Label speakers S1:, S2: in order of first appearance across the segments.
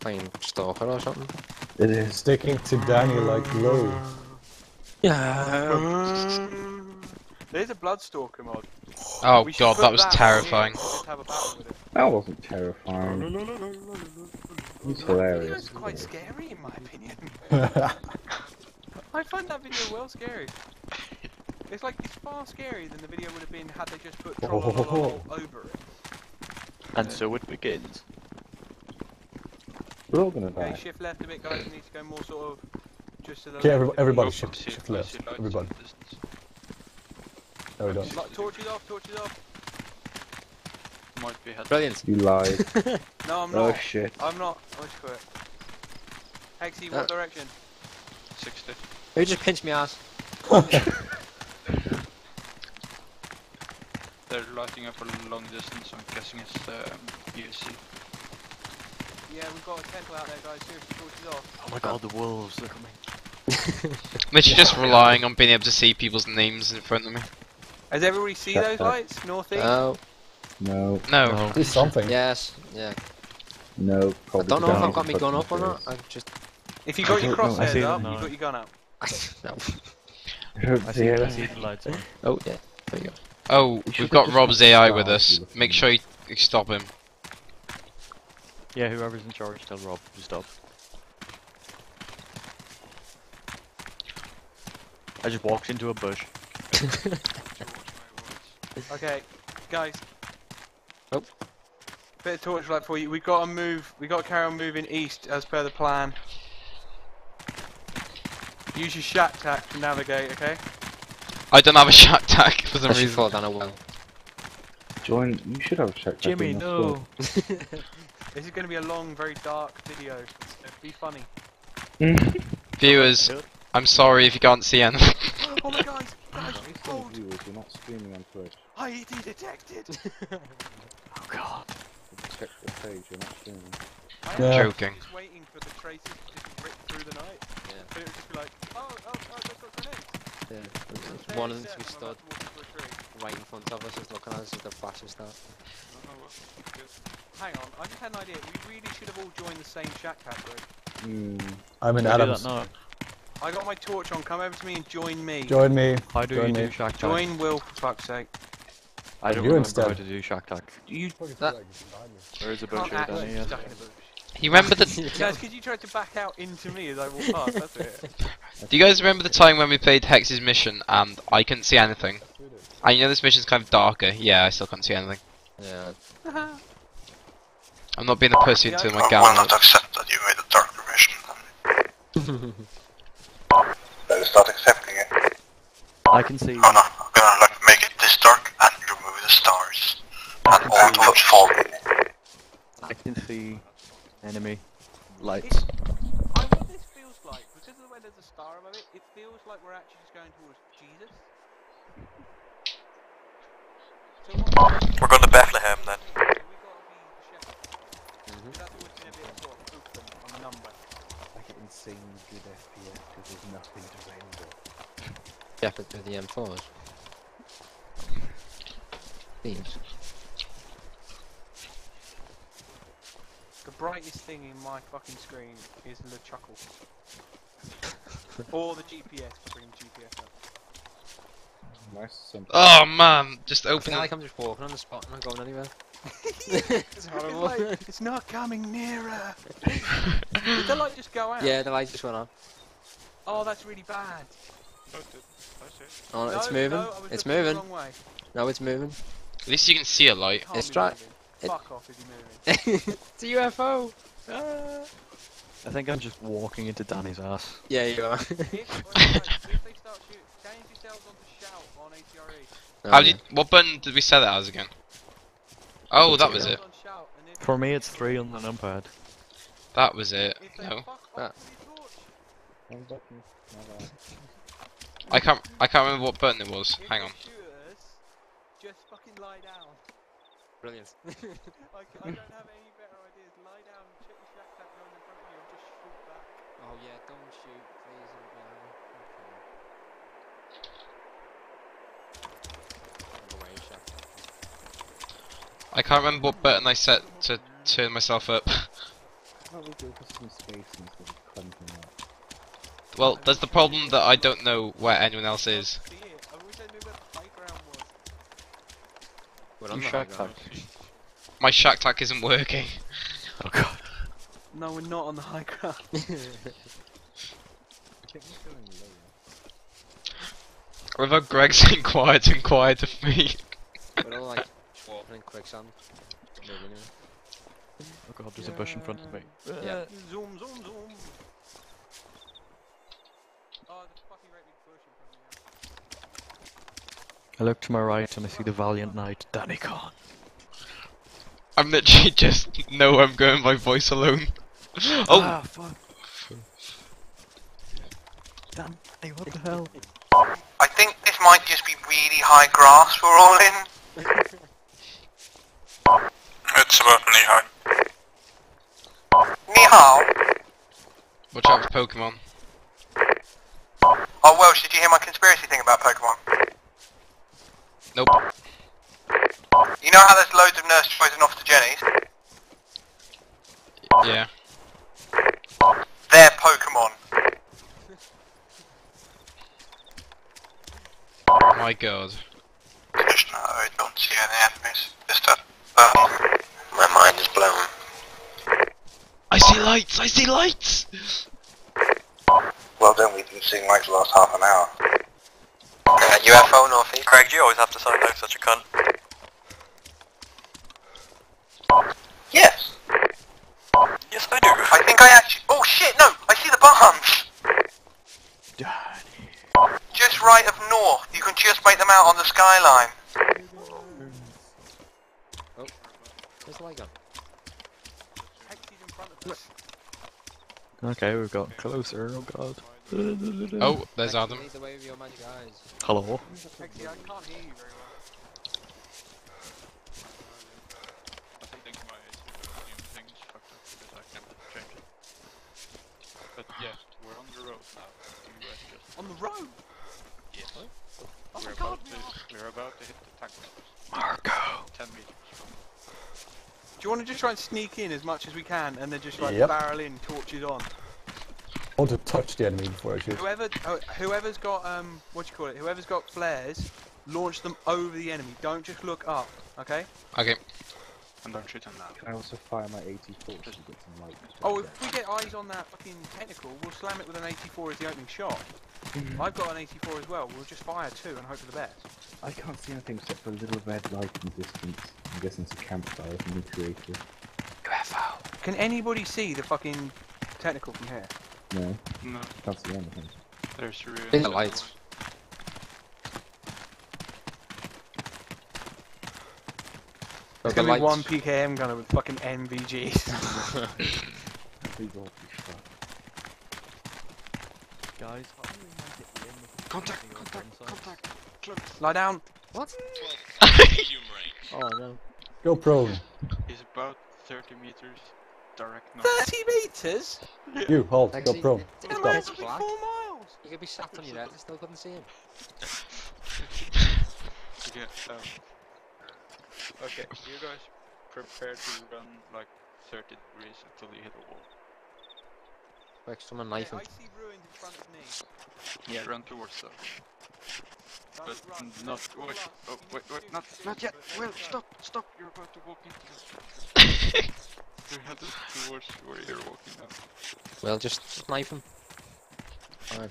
S1: playing Stalker or something.
S2: It is.
S3: Sticking to Danny like glue.
S1: Yeah.
S4: There's a Bloodstalker mod.
S5: Oh
S4: We
S5: god, that was
S4: on here
S5: terrifying.
S4: and Just have a battle with it.
S2: That wasn't terrifying. It's
S4: It's
S2: hilarious.
S4: quite scary in my opinion. I find that video well scary. It's like it's far scarier than the video would have been had they just put
S3: Oh.
S4: troll over it.
S6: And so it begins.
S2: We're all gonna
S4: Okay, shift left a bit, guys. We need to go more sort of just to the
S3: Okay,
S4: left.
S3: every, everybody
S5: Oh,
S3: shift,
S5: see-
S3: shift left.
S5: see
S3: Everybody.
S5: the distance.
S3: There we go.
S4: Like, torches off, torches off.
S5: Might be head.
S1: Brilliant.
S2: You lied.
S4: No, I'm not.
S2: oh shit.
S4: I'm not. I wish for it. Hexy, what
S1: Uh,
S4: direction?
S5: 60.
S1: Who just pinched me ass?
S5: They're lighting up a long distance, I'm guessing it's um, USC.
S4: Yeah, we've got a temple out there, guys. Seriously, torches off.
S6: Oh my god, the wolves Look at are coming.
S5: Literally just relying on being able to see people's names in front of me.
S4: Does everybody see
S2: Shut
S4: those
S2: up.
S4: lights? Northeast?
S1: Oh,
S2: No,
S5: No.
S6: No.
S3: Do something.
S1: yes. Yeah.
S2: no.
S1: I don't know if
S2: Danny's
S1: I've got my gun up or not. I've just.
S4: if you got your
S2: don't I
S4: crosshairs
S6: see
S4: up,
S6: them
S4: you
S6: now.
S4: got your gun out.
S1: no.
S2: serious.
S6: I see, I see the lights on.
S1: Oh, yeah. There you go.
S5: Oh, we've got Rob's AI with us. Make sure you you stop him.
S6: Yeah, whoever's in charge, tell Rob to stop. I just walked into a bush.
S4: Okay, guys.
S1: Oh.
S4: Bit of torchlight for you. We got to move. We got to carry on moving east as per the plan. Use your ShackTac to navigate. Okay.
S5: I don't have a shot tack for some
S1: I should
S5: reason.
S1: fall down a well.
S2: Join. You should have a check.
S6: Jimmy, no!
S4: This is going to be a long, very dark video. So be funny.
S5: Viewers, I'm sorry if you can't see anything.
S4: oh my god, guys, hold!
S2: Viewers, you're not streaming on Twitch.
S4: ID detected.
S6: Oh god.
S2: Check the page. You're not streaming.
S4: I
S3: Yeah.
S4: am
S5: Joking.
S4: just waiting for the traces to just rip through the night.
S1: Yeah.
S4: So it would just be like, oh, oh, oh, they've got grenades.
S1: Yeah.
S4: I'm
S1: There's One of them
S4: very
S1: to be stood
S4: about to walk into a tree.
S1: right in front of us, just looking at us with the flashes stuff.
S4: Hang on, I just had an idea. We really should have all joined the same shack pack, bro.
S2: Hmm.
S3: I'm in
S6: Can I do
S3: Adams.
S6: that now?
S4: I got my torch on. Come over to me and join me.
S3: Join me.
S6: How do
S3: Join
S6: you
S3: me.
S6: do ShackTac?
S4: Join Will, for fuck's sake.
S6: I don't
S3: You
S6: remember
S3: instead.
S6: how to do ShackTac.
S4: You
S1: That-
S6: There is a bush here, Danny, yeah.
S4: stuck in a bush.
S5: You remember the?
S4: Guys, because you tried to back out into me as I walked past, that's it.
S5: Do you guys remember the time when we played Hex's mission and I couldn't see anything? And you know this mission's kind of darker. Yeah, I still can't see anything.
S1: Yeah.
S5: I'm not being a pussy
S4: Yeah.
S5: until my
S7: I will not accept that you made a dark mission. That is not accepting it.
S6: I can see.
S7: No, no, I'm gonna like make it this dark and remove the stars. And all of us fall.
S6: I can see enemy lights.
S4: I what this feels like, because of the way there's a star above it, it feels like we're actually just going towards Jesus. So?
S7: We're going to Bethlehem then.
S4: We gotta be the shepherd. That's always been a bit sort of open on the number.
S2: I get insanely good FPS because there's nothing to render.
S1: Yeah, but with the M4s. These.
S4: The brightest thing in my fucking screen is the chuckle. or the GPS, for bringing GPS up.
S2: Nice simple.
S5: Oh man, just
S1: I
S5: open
S1: feel
S5: it.
S1: like I'm just walking on the spot and not going anywhere.
S4: It's
S1: it's
S4: like, it's not coming nearer. Did the light just go out?
S1: yeah, the lights just went on.
S4: Oh, that's really bad.
S1: Oh, it's
S4: No,
S1: moving.
S4: no,
S1: it's moving. No, it's moving.
S5: At least you can see a light.
S4: Can't
S1: It's
S4: be
S1: dry-
S4: moving.
S1: it-
S4: Fuck off, is he moving?
S1: it's a UFO. Ah.
S6: I think I'm just walking into Danny's ass.
S1: Yeah, you are.
S4: if, if they start shooting, change yourselves onto shout on ACRE.
S1: Oh,
S5: How did? What button did we set it as again? Oh, that was it.
S4: On shout, and if-
S6: For me, it's three on the numpad.
S5: That was it. No,
S1: Ah.
S4: off with your torch,
S2: One button. My bad.
S5: I can't. I can't remember what button it was. Hang on.
S4: just fucking lie down.
S1: Brilliant.
S4: I, c- I don't have any better ideas. Lie down, check your shack tack going in front of you, and just shoot back.
S1: oh yeah, don't shoot, please.
S5: I can't remember what button I set to turn myself up.
S2: about we go for some space instead of clumping up?
S5: Well, there's the problem that I don't know where anyone else is.
S4: See it. I wish I knew where the high ground was.
S1: We're on
S6: You ShackTac.
S5: My ShackTac isn't working.
S6: Oh god.
S4: No, we're not on the high ground.
S2: I think we're going lower.
S5: I love how Greg's inquired and inquired of me.
S1: We're all like walking in quicksand. Maybe anyway.
S6: Oh god, there's a bush in front of me.
S1: Yeah.
S4: zoom, zoom, zoom. Oh, the fucking great big bush in front of me.
S6: I look to my right and I see the valiant knight, Danny Khan.
S5: I'm literally just know I'm going by voice alone. oh,
S6: Ah, fuck. Danny, what the hell?
S7: I think this might just be really high grass we're all in. It's about knee high.
S5: Watch out for Pokemon.
S7: Oh, Welsh, did you hear my conspiracy thing about Pokemon?
S5: Nope.
S7: You know how there's loads of Nurse Joys and Officer Jennies?
S5: Yeah.
S7: They're Pokemon.
S5: My god.
S7: Just no, I don't see any enemies. Just a... Oh, my mind is blown.
S5: I see lights! I see lights!
S7: Well done, we've been seeing lights the last half an hour. Uh, UFO northeast. Craig, do you always have to sound like such a cunt? Yes. Yes, I do. I think I actually... Oh shit, no! I see the bombs!
S6: Danny.
S7: Just right of north. You can just make them out on the skyline.
S1: Where's the light gone?
S4: Hexy's in front of us.
S6: Okay, we've got closer, oh god.
S5: Oh, there's
S1: Hexy,
S5: Adam.
S1: Lead the way with your magic eyes.
S6: Hello.
S4: Hexy, I can't hear you very well.
S8: I think my new thing is fucked up because I can't change it. But yeah, we're on the road now. You guys just
S4: On the road?
S8: yes.
S4: Oh
S8: we're
S4: my
S8: about
S4: god,
S8: to we're about to hit the tank.
S6: Marco.
S8: Ten meters from
S4: Do you want to just try and sneak in as much as we can and then just like
S3: Yep.
S4: barrel in, torches on?
S3: I want to touch the enemy before I shoot.
S4: Whoever, uh, whoever's got um, what do you call it? Whoever's got flares, launch them over the enemy. Don't just look up, okay?
S5: Okay.
S8: and don't shoot him now.
S2: Can I also fire my 84 to get some light?
S4: Oh, if we get eyes on that fucking technical, we'll slam it with an 84 as the opening shot. I've got an 84 as well. We'll just fire two and hope for the best.
S2: I can't see anything except for a little red light in the distance. I'm guessing it's a campfire from the creator.
S4: Can anybody see the fucking technical from here?
S2: No,
S8: No,
S2: can't see anything.
S8: there's ruins.
S1: In the lights.
S4: There's
S1: the
S4: gonna be one. PKM gunner with fucking NVGs.
S2: Please all.
S6: Guys,
S8: Contact, contact, contact.
S4: Lie down.
S1: What?
S6: Oh no.
S3: Go prone.
S8: Is about 30 meters direct north.
S4: 30 meters?
S3: You, halt, go
S1: Actually,
S3: prone.
S1: it-
S4: Ten
S1: it's
S4: miles
S1: pitch
S4: would be
S1: black.
S4: four miles.
S1: You could be sat on your head, I still couldn't see him.
S8: Okay, um, okay, you guys prepare to run like 30 degrees until you hit a wall.
S1: Like someone
S4: Okay,
S1: knife him.
S4: I see ruins in front of me.
S8: Yeah, run towards them.
S4: Don't
S8: But not
S4: Let's
S8: wait, oh, wait, wait, not, not yet.
S4: but
S8: Will, stop, stop. You're about to walk into. You're headed towards where you're walking now.
S1: Well, just, just knife him. Fine.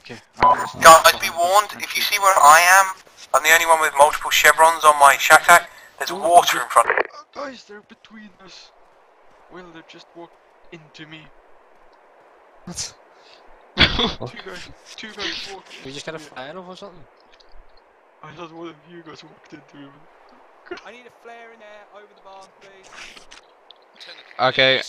S8: Okay. I'm
S7: Guys, be warned, if you see where I am, I'm the only one with multiple chevrons on my ShackTac. There's oh, water in front.
S8: Oh, guys, they're between us. Will, they just walked into me.
S1: What?
S8: two guys, two guys walked.
S1: We just got a
S8: into me.
S1: flare off or something?
S8: I thought one of you guys walked into him.
S4: I need a flare in there, over the barn, please.
S5: Okay.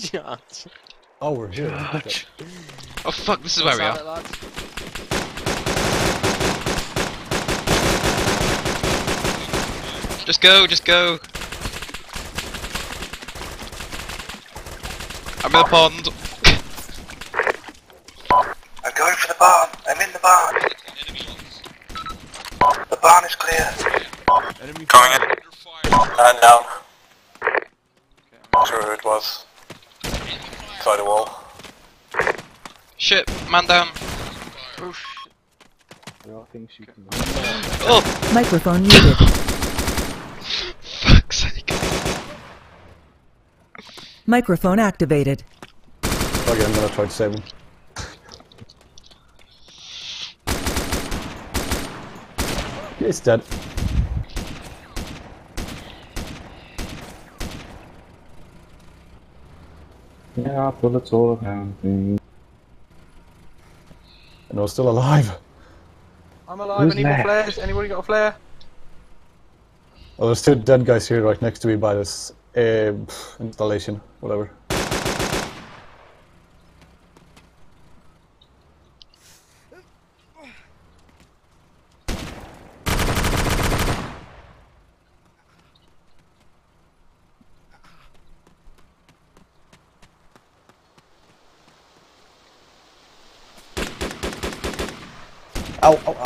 S1: Shots.
S3: Oh, we're here. Okay.
S5: Oh fuck, this is where we are.
S1: lads.
S5: Just go, just go. I'm the pond.
S7: I'm going for the barn. I'm in the barn. The barn is clear.
S4: Enemy
S7: Going in.
S8: Under.
S7: And down.
S8: Okay, I'm
S7: Not sure who it was. Inside the wall.
S5: Shit, man down.
S8: Oh shit.
S2: There are things shooting.
S5: Oh,
S9: Microphone muted.
S5: fuck's sake.
S9: Microphone activated.
S3: Okay, I'm gonna try to save him. He's dead.
S2: Yeah, bullets all around me.
S3: And I was still alive.
S4: I'm alive.
S2: Who's
S4: Any more flares? Anybody got a flare?
S3: Oh, there's two dead guys here right next to me by this uh, installation, whatever. Ow, ow, ow.